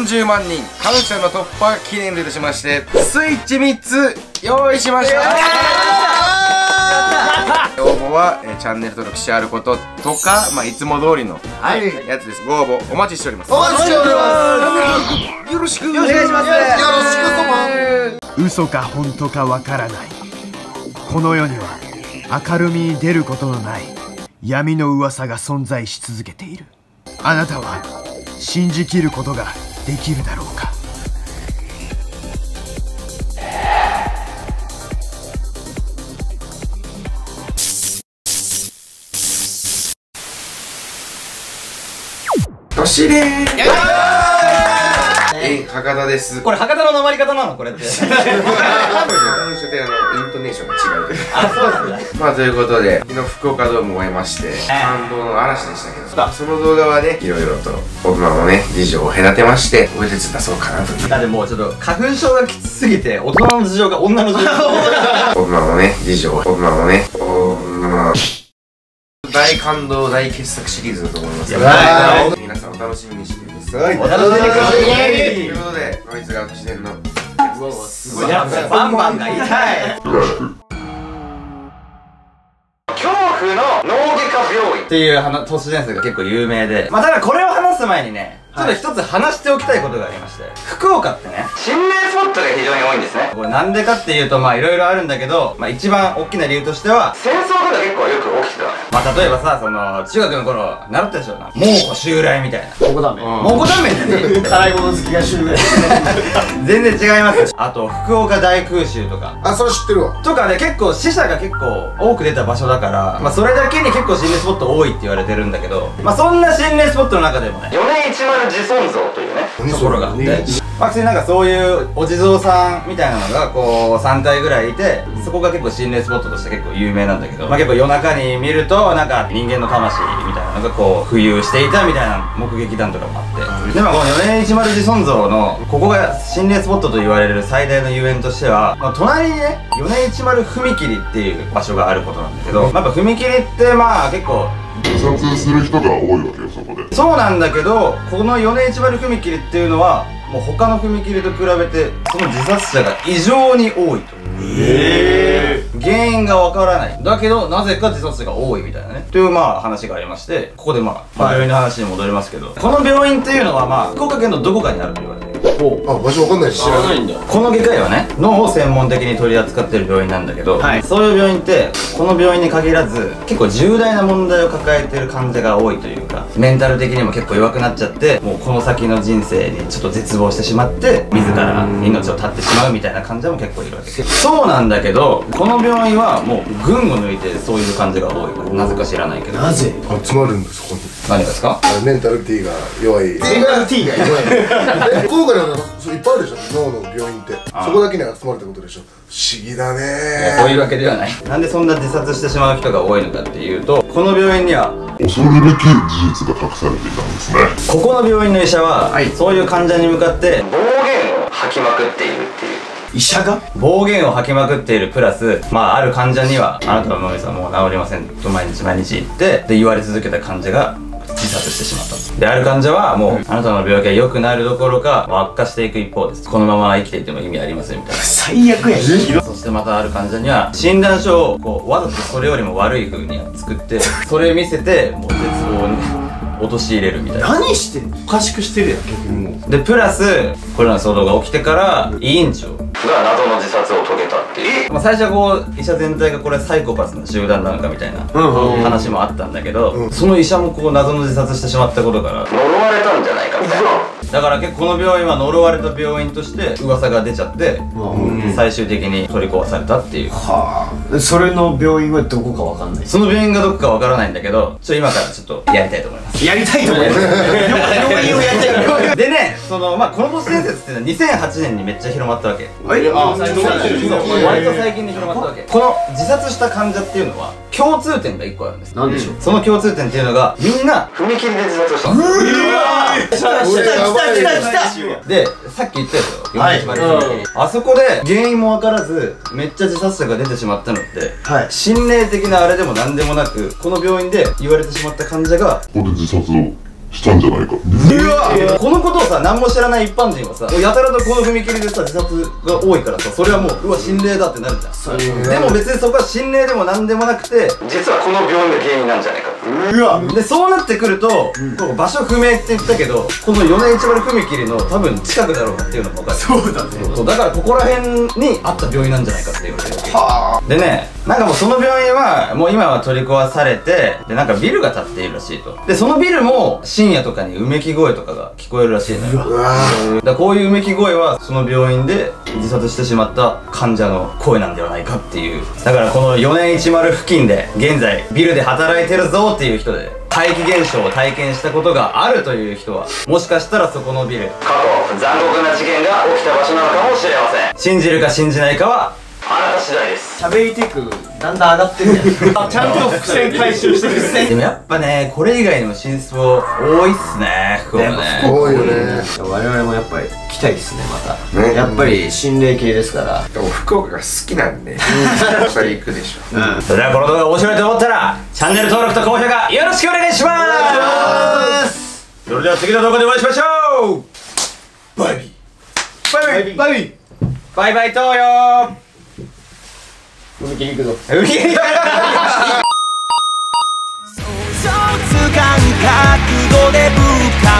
40万人感謝の突破記念といたしましてスイッチ3つ用意しました。応募は、えーチャンネル登録してあることとか、まあ、いつも通りのはい。やつです。ご応募お待ちしております。お待ちしております。よろしく。おお願いします。よろしくそ嘘か本当かわからない。この世には明るみに出ることのない闇の噂が存在し続けている。あなたは信じきることができるだろうか。どしれーえー、博多です。これ博多の訛り方なの？これって 書店あのイントネーションが違うという。あそうまあということで昨日福岡ドームを終えまして感動の嵐でしたけど。その動画はねいろいろと大人のね事情を隔てましてお手伝い出そうかなとだってもうちょっと花粉症がきつすぎて大人の事情が女の事情。大人のね事情大人のね女の。大感動大傑作シリーズだと思います。皆さんお楽しみにしてください。お楽しみに。くださといいうことでこいつが自然のやっぱバンバンが痛い。恐怖の脳外科病院。っていう話都市伝説が結構有名で。まあただこれを話す前にねちょっと一つ話しておきたいことがありまして。福岡ってね心霊スポットが非常に多いんですね。これなんでかっていうとまあいろいろあるんだけどまあ一番大きな理由としては戦争とか結構よく起きてた。まあ例えばさその中学の頃習ったでしょな。猛虎襲来みたいな。ここだめ猛虎ダメだね。辛いもの好きが襲来。全然違いますあと福岡大空襲とか。あそれ知ってるわ。とかね結構死者が結構多く出た場所だからまあそれだけに結構心霊スポット多いって言われてるんだけどまあそんな心霊スポットの中でもね米一丸自尊像というね。ところが。あってまあ普通になんかそういうお地蔵さんみたいなのがこう3体ぐらいいてそこが結構心霊スポットとして結構有名なんだけどまあ結構夜中に見るとなんか人間の魂みたいなのがこう浮遊していたみたいな目撃談とかもあって。でもこの米一丸自尊像のここが心霊スポットと言われる最大の遊園としては、まあ、隣にね米一丸踏切っていう場所があることなんだけど、まあ、やっぱ踏切ってまあ結構自殺する人が多いわけよそこで。そうなんだけどこの米一丸踏切っていうのはもう他の踏切と比べてその自殺者が異常に多いと。原因がわからない。だけどなぜか自殺者が多いみたいなね。というまあ話がありましてここでまあ、まあ、病院の話に戻りますけど。この病院っていうのはまあ福岡県のどこかにあると言われてる。あ場所わかんないし知らない。んだ。この外科医はね脳を専門的に取り扱ってる病院なんだけど、そういう病院ってこの病院に限らず結構重大な問題を抱えてる患者が多いというかメンタル的にも結構弱くなっちゃってもうこの先の人生にちょっと絶望してしまって自ら命を絶ってしまうみたいな患者も結構いるわけそうなんだけどこの病院はもう群を抜いてそういう患者が多い。なぜか知らないけど。なぜ？集まるんですそこに何がですか？メンタル T が弱い。メンタル T が弱い 岡にはそういっぱいあるでしょ？脳の病院って。そこだけに集まるってことでしょ？不思議だね。そういうわけではない。なんでそんな自殺してしまう人が多いのかっていうとこの病院には恐るべき事実が隠されていたんですね。ここの病院の医者は、そういう患者に向かって暴言を吐きまくっているっていう。医者が？暴言を吐きまくっているプラスまあある患者には「あなたの脳みそはもう治りません」と毎日毎日言ってで言われ続けた患者が自殺してしまったと。である患者はもうあなたの病気は良くなるどころか悪化していく一方です。このまま生きていても意味ありませんみたいな。最悪やん。そしてまたある患者には診断書をこうわざとそれよりも悪い風に作ってそれ見せてもう絶望に陥れるみたいな。何してんの？おかしくしてるやん逆にもう。でプラスこれらの騒動が起きてから委員長が謎の自殺を遂げたまあ、最初はこう医者全体がこれサイコパスの集団なのかみたいな話もあったんだけど、その医者もこう謎の自殺してしまったことから。呪われたんじゃないかみたいなだから結構この病院は呪われた病院として噂が出ちゃって、最終的に取り壊されたっていうはあそれの病院はどこかわかんない？その病院がどこかわからないんだけどちょ今からちょっとやりたいと思います。やりたいと思います病院をやりたいと思いますでねそのまあこの都市伝説っていうのは2008年にめっちゃ広まったわけ。あ最近そう割と最近に広まったわけ。この自殺した患者っていうのは共通点が1個あるんです。なんでしょう？その共通点っていうのがみんな踏切で自殺した。うわ来た来た来た来た来たでさっき言ったやつよ。はい。41あそこで原因も分からずめっちゃ自殺者が出てしまったのって。はい。心霊的なあれでも何でもなくこの病院で言われてしまった患者がここで自殺をしたんじゃないか。うわ！このことをさ何も知らない一般人はさやたらとこの踏切でさ自殺が多いからさそれはもううわ心霊だってなるじゃん。でも別にそこは心霊でも何でもなくて実はこの病院が原因なんじゃないか。ってうわ！でそうなってくると、こう場所不明って言ったけどこの米市原踏切の多分近くだろうなっていうのも分かる。そうだね。そうだからここら辺にあった病院なんじゃないかって言われてでねなんかもうその病院はもう今は取り壊されてでなんかビルが建っているらしいと。でそのビルも深夜とかにうめき声とかが聞こえるらしいのよ。だからこういううめき声はその病院で自殺してしまった患者の声なんではないかっていう。だからこの4年10付近で現在ビルで働いてるぞっていう人で怪奇現象を体験したことがあるという人はもしかしたらそこのビル。過去残酷な事件が起きた場所なのかもしれません。信じるか信じないかはあなた次第です。喋りテクだんだん上がってるじゃん。ちゃんと伏線回収してる。でもやっぱねこれ以外にも真相多いっすね福岡。ね多いよね。我々もやっぱり来たいっすねまた。ね。やっぱり心霊系ですから。でも福岡が好きなんでやっぱり行くでしょ。それではこの動画面白いと思ったらチャンネル登録と高評価よろしくお願いします。それでは次の動画でお会いしましょう。バイビー。バイビー。バイビー。バイバイ東洋海切行くぞ海切り想像感覚悟でぶって